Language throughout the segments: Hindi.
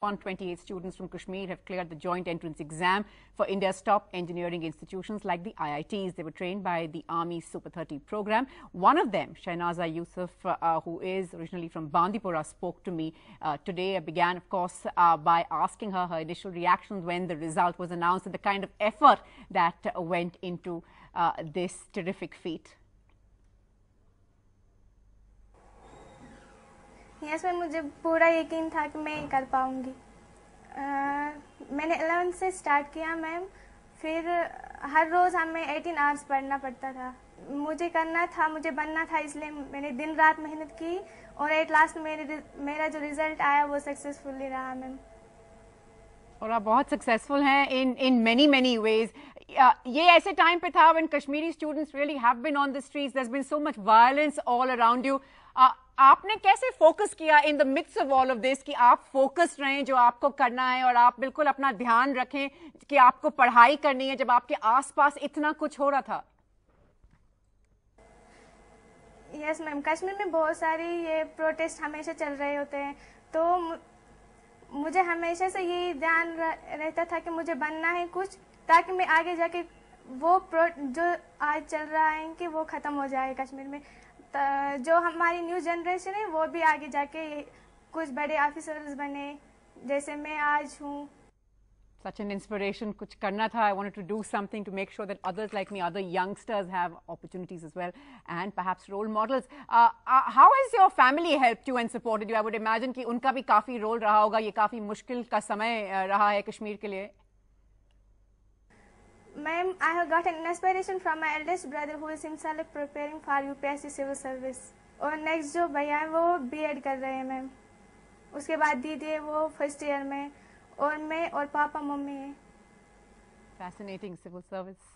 128 students from Kashmir have cleared the joint entrance exam for India's top engineering institutions like the IITs. They were trained by the Army Super 30 program. One of them, Shahnaza Yusuf, uh, who is originally from Bandipora, spoke to me uh, today. I began, of course, uh, by asking her her initial reactions when the result was announced and the kind of effort that uh, went into uh, this terrific feat. Yes ma'am, मुझे पूरा यकीन था कि मैं कर पाऊँगी। मैंने एलेवन से स्टार्ट किया मैम, फिर हर रोज़ हमें एटीन आवर्स पढ़ना पड़ता था। मुझे करना था, मुझे बनना था, इसलिए मैंने दिन रात मेहनत की और एट लास्ट मेरे मेरा जो रिज़ल्ट आया वो सक्सेसफुली रहा मैम। और आप बहुत सक्सेसफुल हैं in in many many ways ये ऐसे टाइम पे था when Kashmiri students really have been on the streets there been so much violence all around you आपने कैसे फोकस किया in the mix of all of this कि आप फोकस रहें जो आपको करना है और आप बिल्कुल अपना ध्यान रखें कि आपको पढ़ाई करनी है जब आपके आसपास इतना कुछ हो रहा था? यस मैम कश्मीर में बहुत सारी ये प्रोटेस्ट हमेशा चल रहे होते हैं। तो मुझे हमेशा से यही ध्यान रहता था कि मुझे बनना है कुछ, ताकि मैं आगे जाके वो प्रो, जो आज चल रहा है कि वो ख़त्म हो जाए कश्मीर में। जो हमारी न्यू जनरेशन है, वो भी आगे जाके कुछ बड़े ऑफिसर्स बने। जैसे मैं आज हूँ such an inspiration kuch karna tha i wanted to do something to make sure that others like me other youngsters have opportunities as well and perhaps role models uh, uh, how has your family helped you and supported you i would imagine ki unka bhi kafi role raha hoga ye mushkil ka samay uh, raha hai kashmir ke liye Ma'am, I have got an inspiration from my eldest brother who is himself preparing for UPSC civil service. और नेक्स्ट जो भैया है वो बीएड कर रहे हैं मैम उसके बाद दीदी है वो फ़र्स्ट ईयर में और मैं और पापा मम्मी हैं। फैसिनेटिंग सिविल सर्विस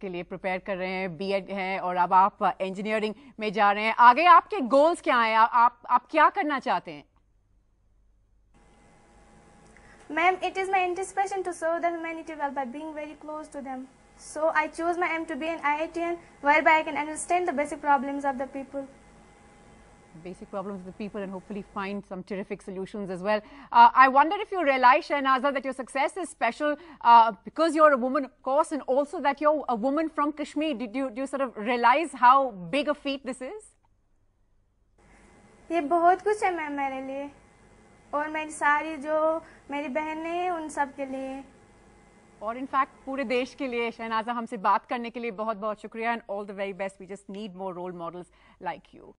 के लिए प्रिपेयर कर रहे हैं बीएड हैं और अब आप uh, इंजीनियरिंग में जा रहे हैं। आगे आपके गोल्स क्या हैं? आप आप क्या करना चाहते हैं? Ma'am it is my anticipation to serve the humanity well by being very close to them so I choose my aim to be an I I T N whereby I can understand the basic problems of the people Basic problems of the people and hopefully find some terrific solutions as well. Uh, I wonder if you realize, Shahnaza, that your success is special uh, because you're a woman, of course, and also that you're a woman from Kashmir. Did you, do you sort of realize how big a feat this is? ये बहुत कुछ है मैम मेरे लिए और मेरी सारी जो मेरी बहनें हैं उन सब के लिए और इनफैक्ट पूरे देश के लिए शहनाजा हमसे बात करने के लिए बहुत बहुत शुक्रिया and all the very best we just need more role models like you